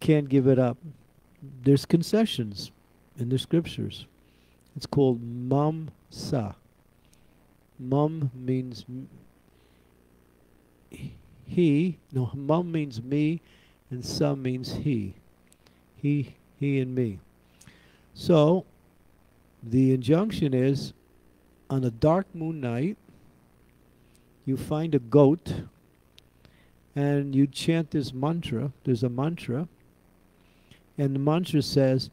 can't give it up. There's concessions in the scriptures. It's called mamsa. Mum means he. No, mum means me, and sa means he. He, he, and me. So the injunction is on a dark moon night, you find a goat and you chant this mantra. There's a mantra. And the mantra says,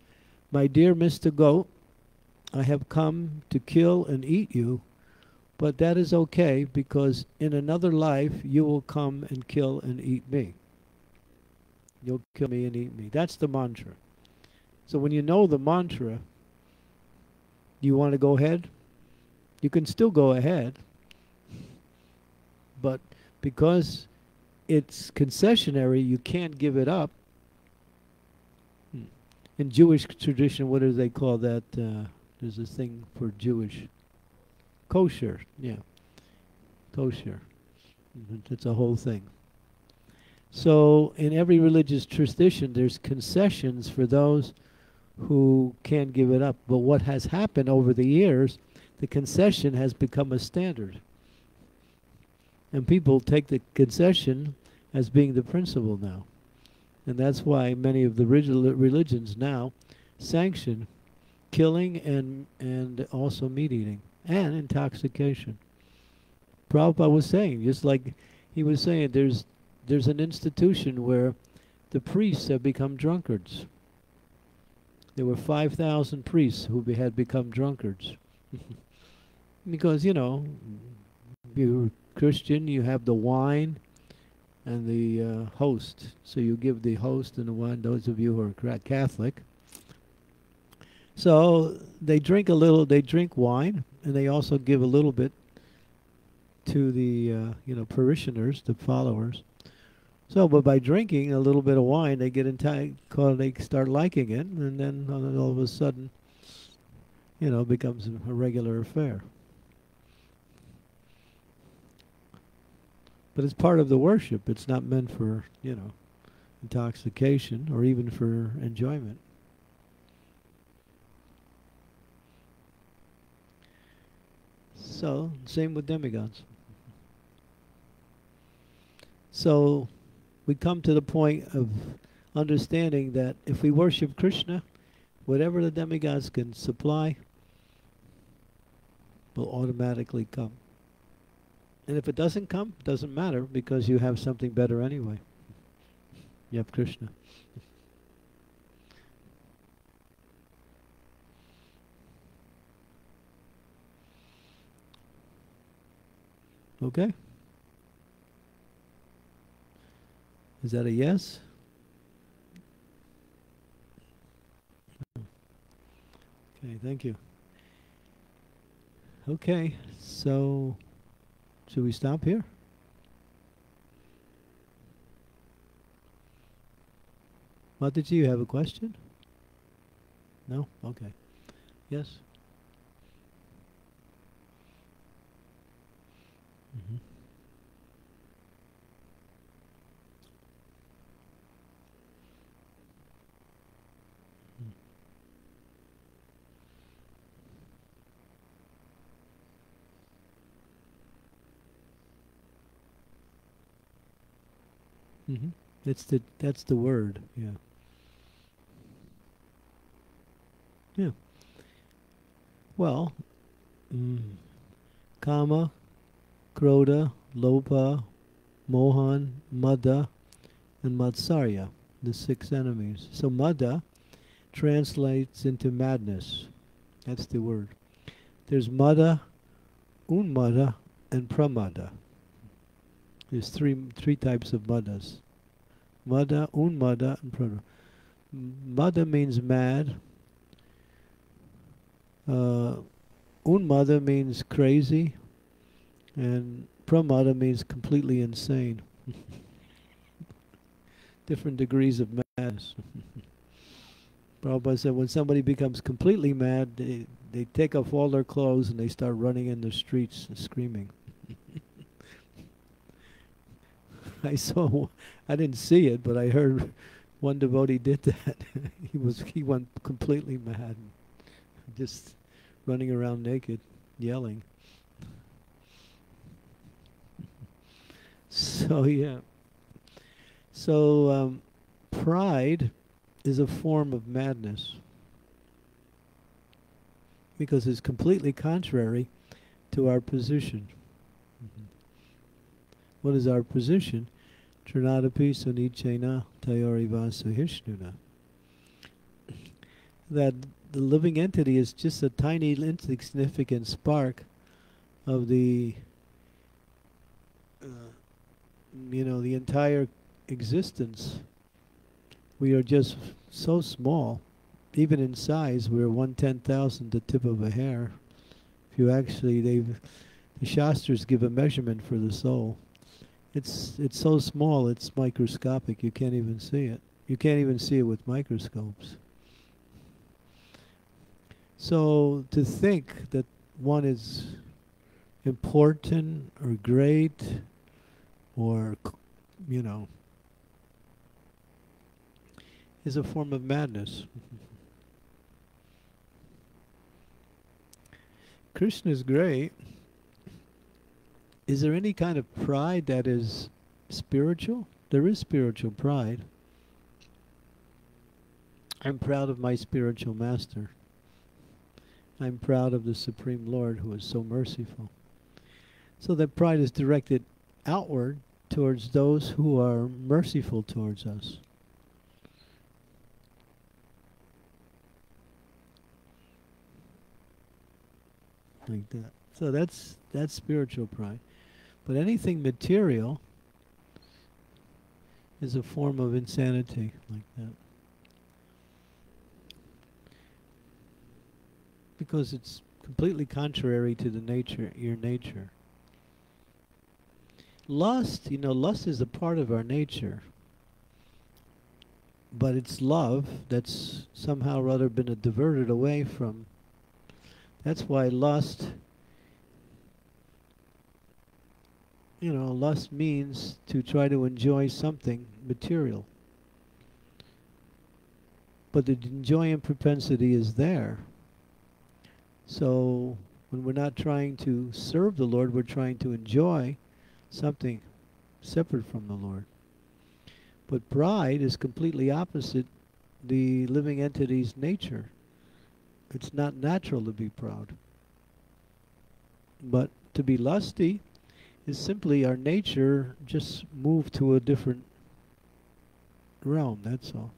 My dear Mr. Goat, I have come to kill and eat you, but that is okay because in another life you will come and kill and eat me. You'll kill me and eat me. That's the mantra. So when you know the mantra, you want to go ahead? You can still go ahead. But because it's concessionary, you can't give it up. Hmm. In Jewish tradition, what do they call that? Uh, there's a thing for Jewish. Kosher, yeah. Kosher. It's a whole thing. So in every religious tradition, there's concessions for those who can't give it up. But what has happened over the years, the concession has become a standard. And people take the concession as being the principle now. And that's why many of the religions now sanction killing and and also meat eating and intoxication. Prabhupada was saying, just like he was saying, there's there's an institution where the priests have become drunkards. There were 5,000 priests who be, had become drunkards. *laughs* because, you know, you're Christian, you have the wine and the uh, host. So you give the host and the wine, those of you who are Catholic. So they drink a little, they drink wine, and they also give a little bit to the, uh, you know, parishioners, the followers. So, but by drinking a little bit of wine, they get into, they start liking it, and then all of a sudden, you know, becomes a regular affair. But it's part of the worship. It's not meant for, you know, intoxication or even for enjoyment. So, same with demigods. So, we come to the point of understanding that if we worship Krishna, whatever the demigods can supply will automatically come. And if it doesn't come, it doesn't matter because you have something better anyway. You have Krishna. Okay? Is that a yes? Okay, thank you. Okay, so should we stop here? Mataji, you have a question? No? Okay. Yes? Mm-hmm. Mm-hmm. That's the that's the word. Yeah. Yeah. Well, mm, kama, krodha, lobha, mohan, mada, and matsarya, the six enemies. So mada translates into madness. That's the word. There's mada, unmada, and pramada. There's three three types of madas. Mada, unmada, and Pramada. Mada means mad. Uh, unmada means crazy, and pramada means completely insane. *laughs* Different degrees of madness. *laughs* Prabhupada said when somebody becomes completely mad, they, they take off all their clothes and they start running in the streets and screaming. *laughs* I saw, I didn't see it, but I heard one devotee did that. he was he went completely mad, just running around naked, yelling. So yeah. So um, pride is a form of madness because it's completely contrary to our position. What is our position? Trinadapi sunichena tayoriva sahisnuna. That the living entity is just a tiny insignificant spark of the you know the entire existence. We are just so small. Even in size we're one ten thousand the tip of a hair. If you actually they've the shastras give a measurement for the soul. It's it's so small it's microscopic you can't even see it. You can't even see it with microscopes. So to think that one is important or great or, you know, is a form of madness. *laughs* Krishna is great. Is there any kind of pride that is spiritual? There is spiritual pride. I'm proud of my spiritual master. I'm proud of the Supreme Lord who is so merciful. So that pride is directed outward towards those who are merciful towards us. Like that. So that's that's spiritual pride. But anything material is a form of insanity like that. because it's completely contrary to the nature, your nature. Lust, you know, lust is a part of our nature. But it's love that's somehow or other been diverted away from. That's why lust, you know, lust means to try to enjoy something material. But the enjoying propensity is there. So when we're not trying to serve the Lord, we're trying to enjoy something separate from the Lord. But pride is completely opposite the living entity's nature. It's not natural to be proud. But to be lusty is simply our nature just moved to a different realm, that's all.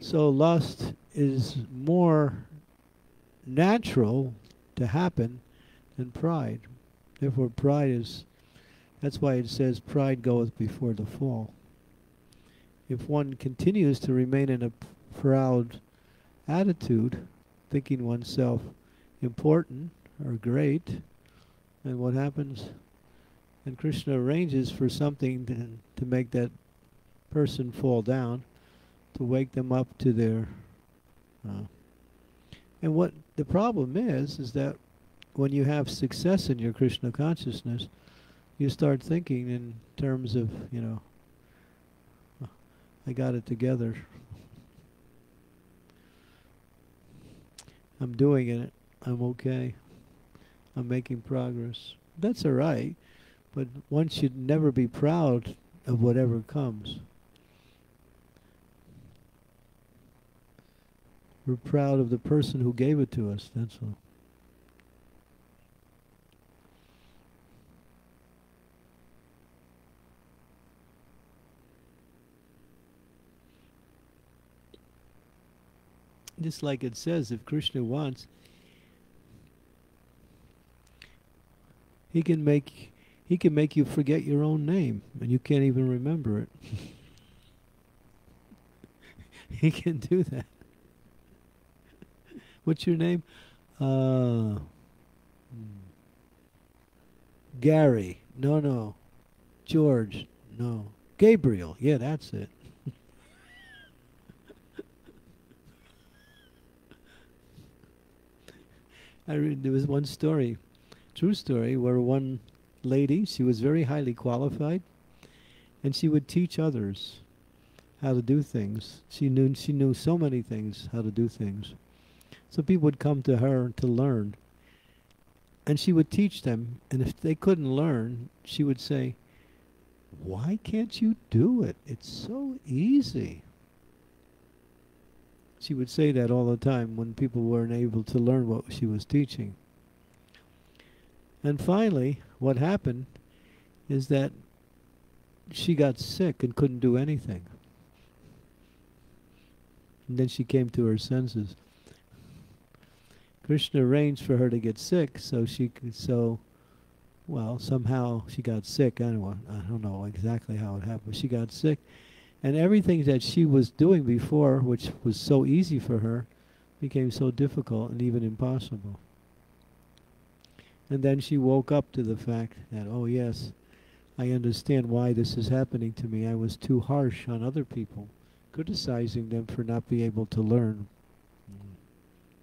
So lust is more natural to happen than pride. Therefore, pride is, that's why it says, pride goeth before the fall. If one continues to remain in a proud attitude, thinking oneself important or great, then what happens? And Krishna arranges for something to, to make that person fall down to wake them up to their. Uh, and what the problem is, is that when you have success in your Krishna consciousness, you start thinking in terms of, you know, I got it together. I'm doing it. I'm okay. I'm making progress. That's all right, but one should never be proud of whatever comes. We're proud of the person who gave it to us, that's all. Just like it says, if Krishna wants, he can make he can make you forget your own name and you can't even remember it. *laughs* he can do that. *laughs* What's your name? Uh, Gary. No, no. George. No. Gabriel. Yeah, that's it. I there was one story, true story, where one lady, she was very highly qualified, and she would teach others how to do things. She knew she knew so many things how to do things. So people would come to her to learn. And she would teach them. And if they couldn't learn, she would say, Why can't you do it? It's so easy. She would say that all the time when people weren't able to learn what she was teaching. And finally, what happened is that she got sick and couldn't do anything. And then she came to her senses. Krishna arranged for her to get sick, so she could, so, well, somehow she got sick. Anyway, I don't know exactly how it happened. She got sick, and everything that she was doing before, which was so easy for her, became so difficult and even impossible. And then she woke up to the fact that, oh yes, I understand why this is happening to me. I was too harsh on other people, criticizing them for not being able to learn.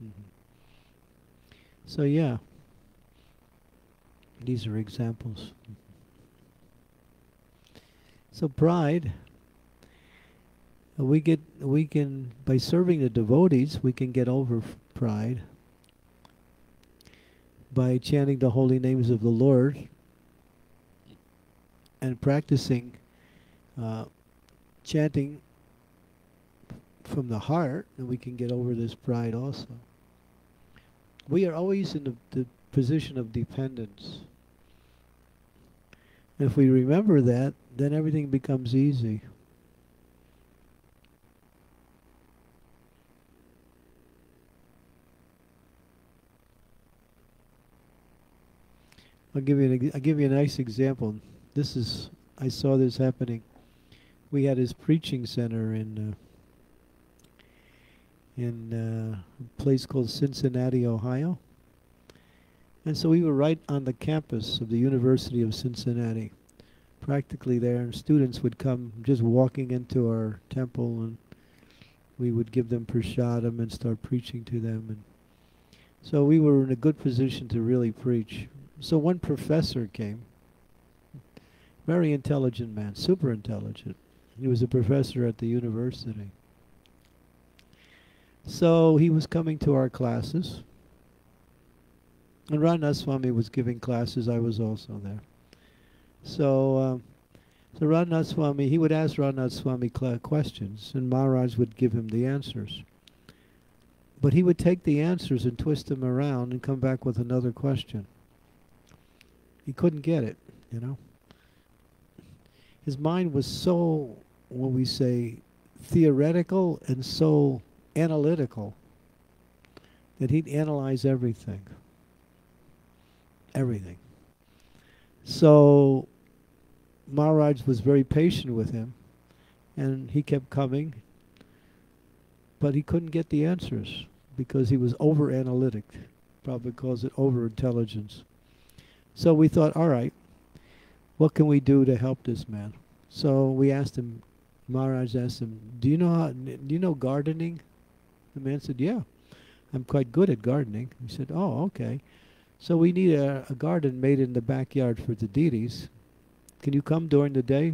Mm-hmm. So yeah, these are examples. So pride, we get we can by serving the devotees we can get over pride by chanting the holy names of the Lord and practicing uh, chanting from the heart, and we can get over this pride also. We are always in the, the position of dependence. If we remember that, then everything becomes easy. I'll give you an I'll give you a nice example. This is I saw this happening. We had his preaching center in uh, in uh, a place called Cincinnati, Ohio. And so we were right on the campus of the University of Cincinnati, practically there, and students would come just walking into our temple, and we would give them prasadam and start preaching to them. And so we were in a good position to really preach. So one professor came, very intelligent man, super intelligent. He was a professor at the university. So he was coming to our classes. And Radhanath Swami was giving classes. I was also there. So, um, so Swami, he would ask Radhanath Swami questions, and Maharaj would give him the answers. But he would take the answers and twist them around and come back with another question he couldn't get it, you know. His mind was so, what we say, theoretical and so analytical that he'd analyze everything. Everything. So Maharaj was very patient with him and he kept coming, but he couldn't get the answers because he was over analytic. Probably calls it over intelligence. So we thought, all right, what can we do to help this man? So we asked him, Maharaj asked him, do you know how, do you know gardening? The man said, yeah, I'm quite good at gardening. He said, oh, okay. So we need a, a garden made in the backyard for the deities. Can you come during the day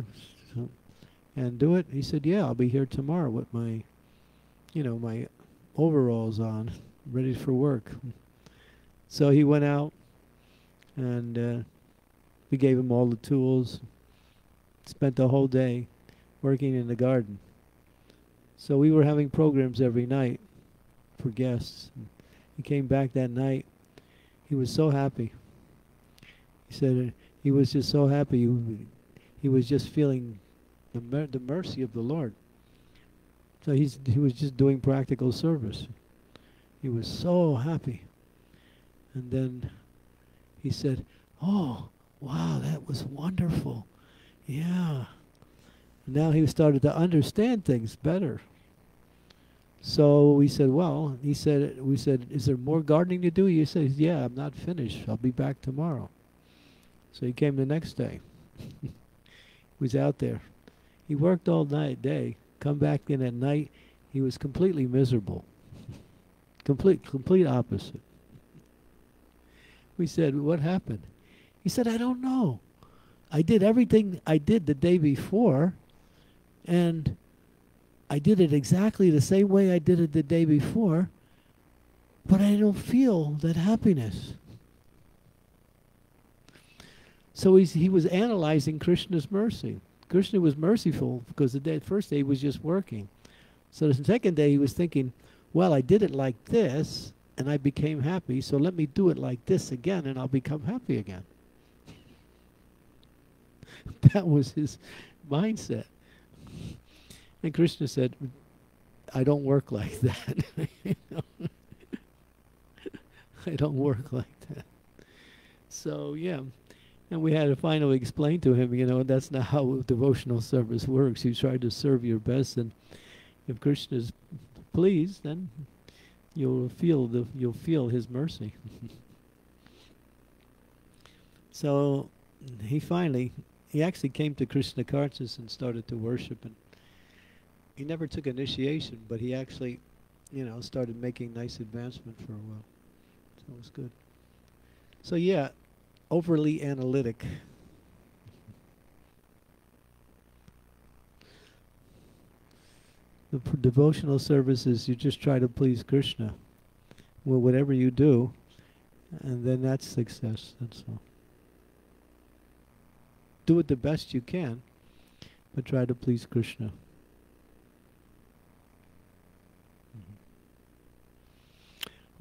and do it? He said, yeah, I'll be here tomorrow with my, you know, my overalls on, ready for work. So he went out and uh, we gave him all the tools. Spent the whole day working in the garden. So we were having programs every night for guests. He came back that night. He was so happy. He said uh, he was just so happy. He, he was just feeling the mer the mercy of the Lord. So he's he was just doing practical service. He was so happy. And then he said, Oh, wow, that was wonderful. Yeah. Now he started to understand things better. So we said, well, he said, we said, is there more gardening to do? He said, yeah, I'm not finished. I'll be back tomorrow. So he came the next day. *laughs* he was out there. He worked all night, day. Come back in at night. He was completely miserable. *laughs* complete, complete opposite. We said, What happened? He said, I don't know. I did everything I did the day before, and I did it exactly the same way I did it the day before, but I don't feel that happiness. So he's, he was analyzing Krishna's mercy. Krishna was merciful because the day, first day he was just working. So the second day he was thinking, well, I did it like this, and I became happy, so let me do it like this again and I'll become happy again. *laughs* that was his mindset. And Krishna said, I don't work like that. you *laughs* know? I don't work like that. So yeah, and we had to finally explain to him, you know, that's not how devotional service works. You try to serve your best, and if Krishna is pleased, then you'll feel the you'll feel His mercy. *laughs* so he finally he actually came to Krishna Consciousness and started to worship and he never took initiation but he actually you know started making nice advancement for a while. So it was good. So yeah overly analytic the devotional services you just try to please Krishna well whatever you do and then that's success that's all do it the best you can, but try to please Krishna. Mm-hmm.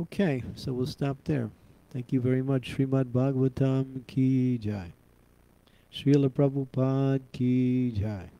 Okay, so we'll stop there. Thank you very much. Srimad Bhagavatam ki jai. Srila Prabhupada ki jai.